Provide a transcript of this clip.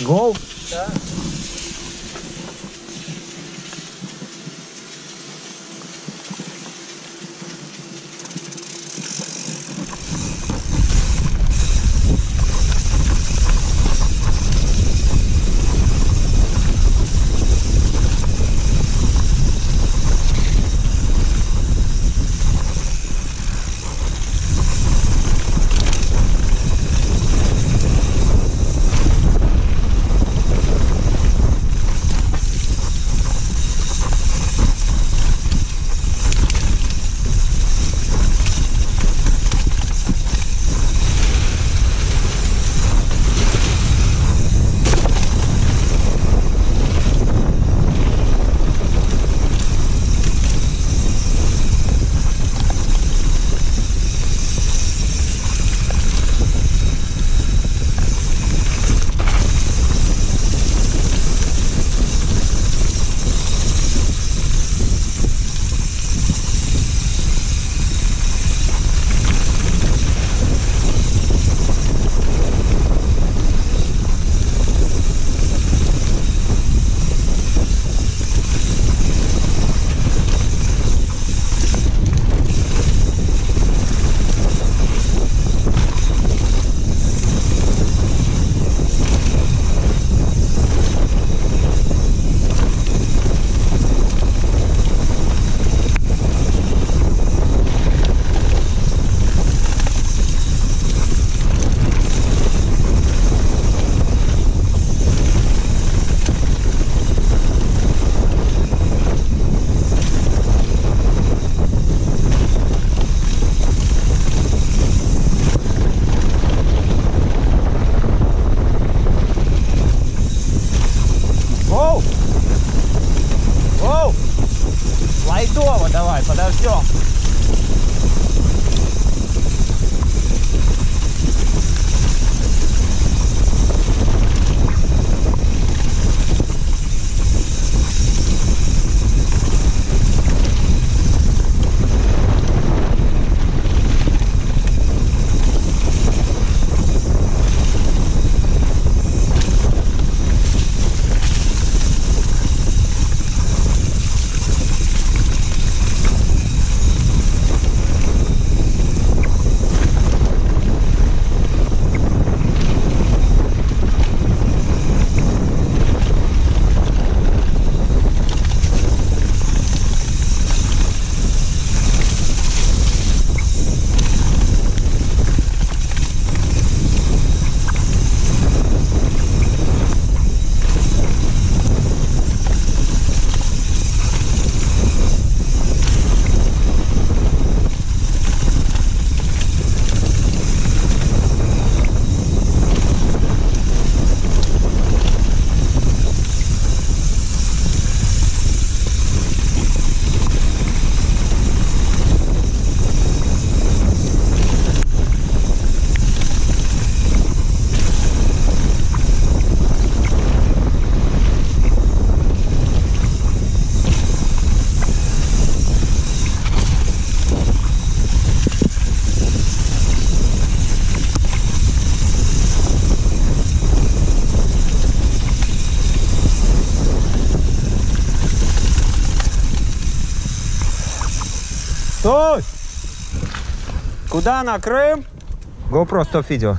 Гол? Да. Лайтово давай, подождем. Стой! Куда на Крым? GoPro, стоп видео.